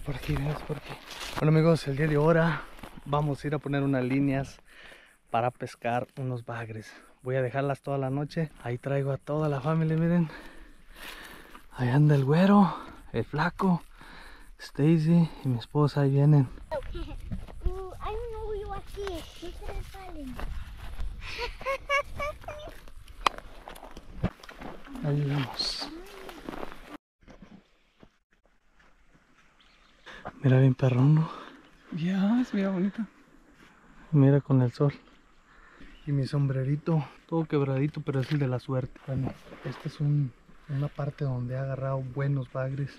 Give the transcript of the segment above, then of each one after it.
por aquí, véngase por aquí. Bueno amigos, el día de ahora vamos a ir a poner unas líneas para pescar unos bagres. Voy a dejarlas toda la noche. Ahí traigo a toda la familia, miren. Ahí anda el güero, el flaco, Stacy y mi esposa, ahí vienen. Uh, hay un hoyo aquí. No se le salen. Ahí vamos. Mira bien perrón, ¿no? Ya, se mira bonita. Mira con el sol. Y mi sombrerito, todo quebradito, pero es el de la suerte. Bueno, esta es un- una parte donde he agarrado buenos bagres.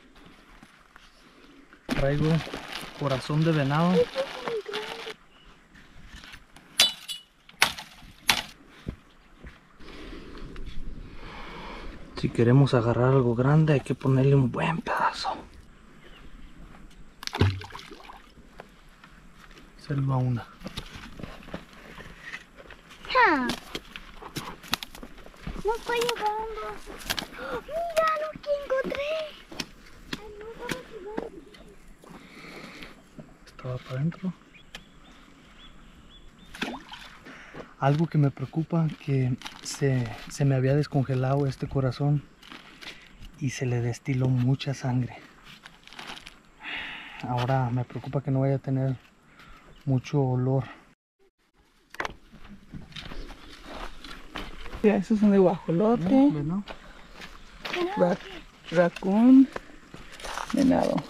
Traigo corazón de venado. Si queremos agarrar algo grande hay que ponerle un buen pedazo. Una. Ja. No estoy llegando. Mira lo que encontré. Estaba para adentro. Algo que me preocupa que se, se me había descongelado este corazón y se le destiló mucha sangre. Ahora me preocupa que no vaya a tener mucho olor. Ya, esos son de guajolote, ¿no? ra- raccoon, venado.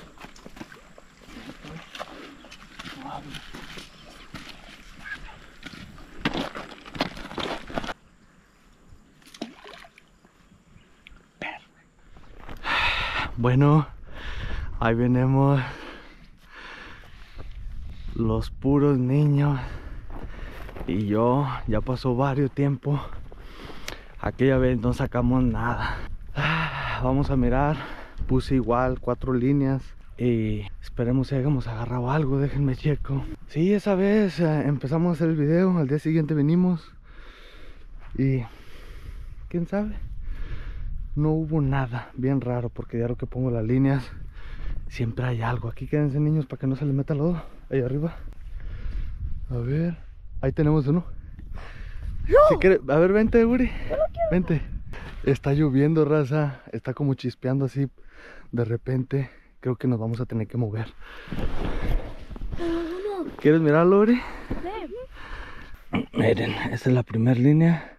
Bueno, ahí venimos los puros niños y yo ya pasó varios tiempo. Aquella vez no sacamos nada. Ah, Vamos a mirar. Puse igual cuatro líneas y esperemos si hayamos agarrado algo. Déjenme checo. Sí, esa vez eh, empezamos a hacer el video. Al día siguiente venimos y quién sabe no hubo nada bien raro porque ya lo que pongo las líneas siempre hay algo aquí quédense niños para que no se les meta lodo ahí arriba. A ver. Ahí tenemos uno. Si quiere- a ver vente Uri. Vente. Está lloviendo raza. Está como chispeando así. De repente creo que nos vamos a tener que mover. ¿quieres mirarlo Uri? miren esta es la primera línea.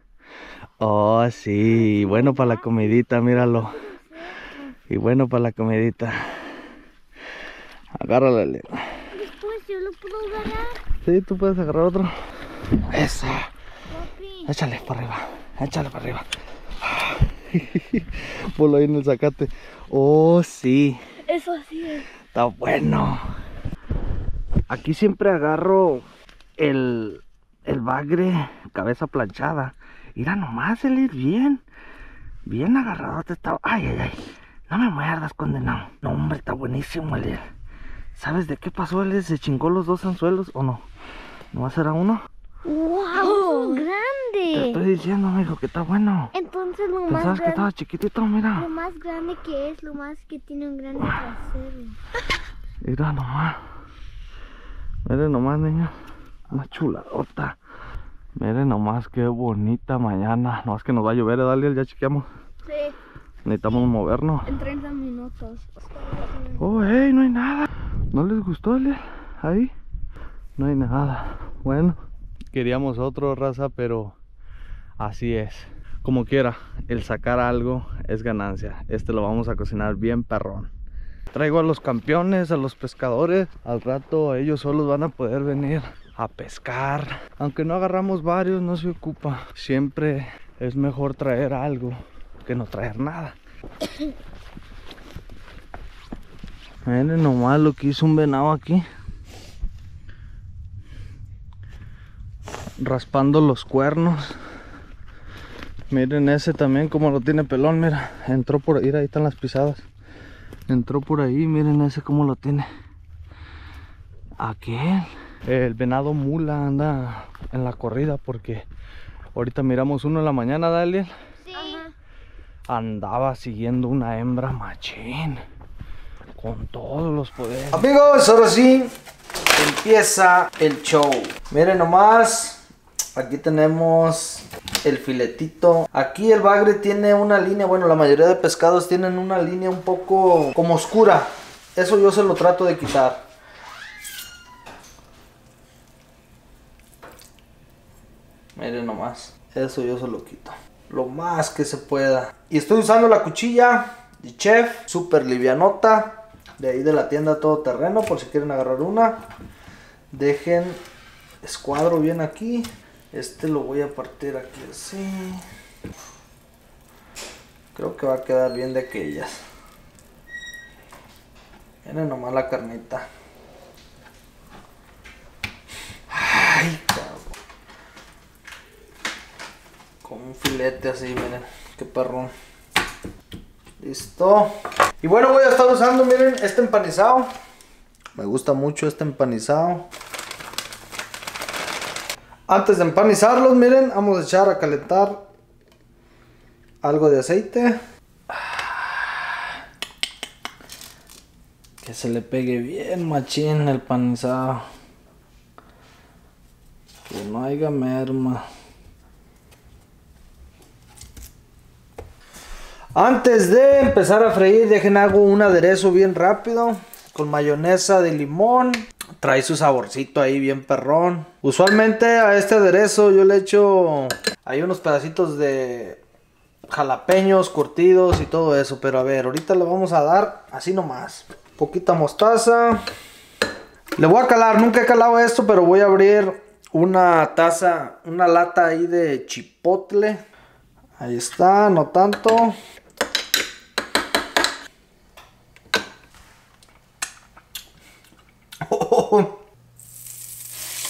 Oh, sí, bueno para la comidita, míralo. Y bueno para la comidita. Agárrala. Agarrar. Sí, tú puedes agarrar otro. Eso. Papi. Échale para arriba. Échale para arriba. Ponlo ahí en el zacate. Oh, sí. Eso es. Está bueno. Aquí siempre agarro el, el bagre cabeza planchada. Mira nomás, él es bien. Bien agarrado. Está... Ay, ay, ay. No me muerdas, condenado. No, hombre, está buenísimo el ¿Sabes de qué pasó? ¿Él se chingó los dos anzuelos o no? ¿No será uno? ¡Wow! Te ¡Grande! estoy diciendo, amigo, que está bueno. Entonces lo más Pensabas que grande. estaba chiquitito, mira. Lo más grande que es, lo más que tiene un grande trasero. Mira nomás. Miren nomás, niño. Una chuladota. Miren nomás qué bonita mañana. No es que nos va a llover, ¿eh, Daliel? Ya chequeamos. Sí, Necesitamos movernos. en 30 minutos. Oh, hey, no hay nada. ¿No les gustó, Daliel? Ahí. No hay nada. Bueno. Queríamos otro, raza, pero así es. Como quiera, el sacar algo es ganancia. Este lo vamos a cocinar bien perrón. Traigo a los campeones, a los pescadores. Al rato ellos solos van a poder venir a pescar. Aunque no agarramos varios, no se ocupa. Siempre es mejor traer algo que no traer nada. Miren nomás lo que hizo un venado aquí. Raspando los cuernos. Miren ese también como lo tiene pelón, mira. Entró por ahí, ahí están las pisadas. Entró por ahí, miren ese como lo tiene. Aquel. El venado mula anda en la corrida porque ahorita miramos uno en la mañana, Daliel. Sí. Andaba siguiendo una hembra machín. Con todos los poderes. Amigos, ahora sí empieza el show. Miren nomás, aquí tenemos el filetito. Aquí el bagre tiene una línea, bueno, la mayoría de pescados tienen una línea un poco como oscura. Eso yo se lo trato de quitar. Miren nomás, eso yo se lo quito. Lo más que se pueda. Y estoy usando la cuchilla de chef, super livianota. De ahí de la tienda todo terreno, por si quieren agarrar una. Dejen escuadro bien aquí. Este lo voy a partir aquí así. Creo que va a quedar bien de aquellas. Miren nomás la carnita. Ay, cabrón. Con un filete así, miren. Qué perrón. Listo. Y bueno, voy a estar usando, miren, este empanizado. Me gusta mucho este empanizado. Antes de empanizarlos, miren, vamos a echar a calentar algo de aceite. Que se le pegue bien machín el panizado. Que no haya merma. Antes de empezar a freír, dejen hago un aderezo bien rápido con mayonesa de limón. Trae su saborcito ahí bien perrón. Usualmente a este aderezo yo le echo hay unos pedacitos de jalapeños curtidos y todo eso, pero a ver, ahorita le vamos a dar así nomás. Poquita mostaza. Le voy a calar, nunca he calado esto, pero voy a abrir una taza, una lata ahí de chipotle. Ahí está, no tanto.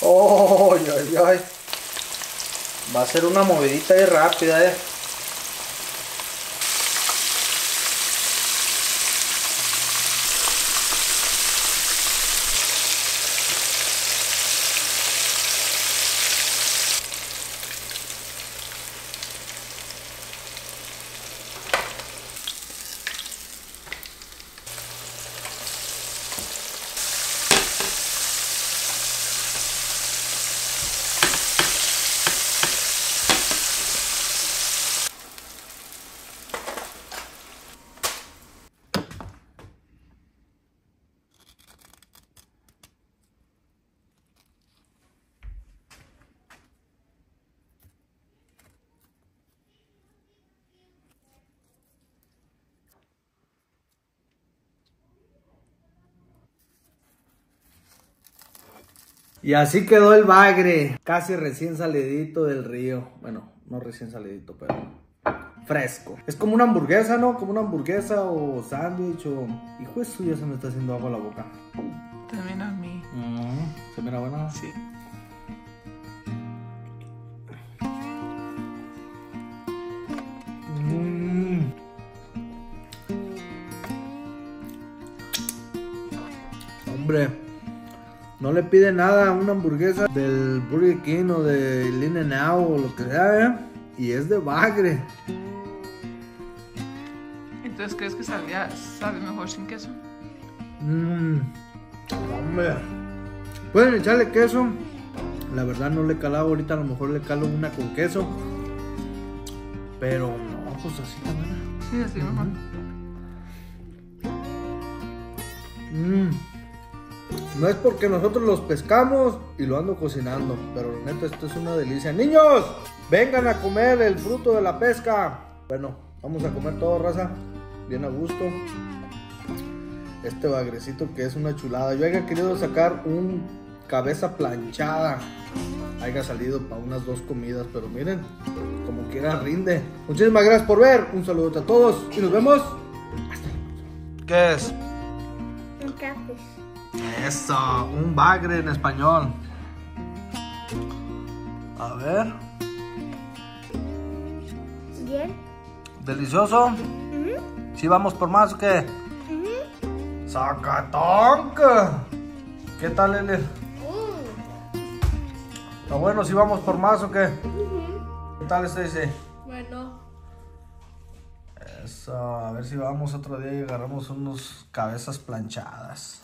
Oh, ay, ay, ay. Va a ser una movidita ahí rápida, eh. Y así quedó el bagre, casi recién salidito del río. Bueno, no recién salidito, pero fresco. Es como una hamburguesa, ¿no? Como una hamburguesa o sándwich o... Hijo de suyo se me está haciendo agua la boca. También a mí. Mm, ¿Se mira buena? Sí. Mm. Hombre, no le pide nada a una hamburguesa del Burger King o del In n Out o lo que sea, ¿eh? Y es de bagre. Entonces, ¿crees que sabía, sabe mejor sin queso? Mmm, hombre. Pueden echarle queso. La verdad no le he calado ahorita, a lo mejor le calo una con queso. Pero no, pues así buena. Sí, así mejor. Mm. No es porque nosotros los pescamos y lo ando cocinando, pero neta esto es una delicia. Niños, vengan a comer el fruto de la pesca. Bueno, vamos a comer todo, raza, bien a gusto. Este bagrecito que es una chulada. Yo haya querido sacar un cabeza planchada. Haya salido para unas dos comidas, pero miren, como quiera rinde. Muchísimas gracias por ver. Un saludo a todos y nos vemos. Hasta la próxima. ¿Qué es? Un catfish. Eso, un bagre en español. A ver, Bien. delicioso. Ujú, ¿Sí vamos por más o qué? ujú. ¡Sacatonca! ¿Qué tal, Lele? Uh, ¿Está bueno si vamos por más o qué? ¿Qué tal este dice? Bueno. Eso, a ver si vamos otro día y agarramos unos cabezas planchadas.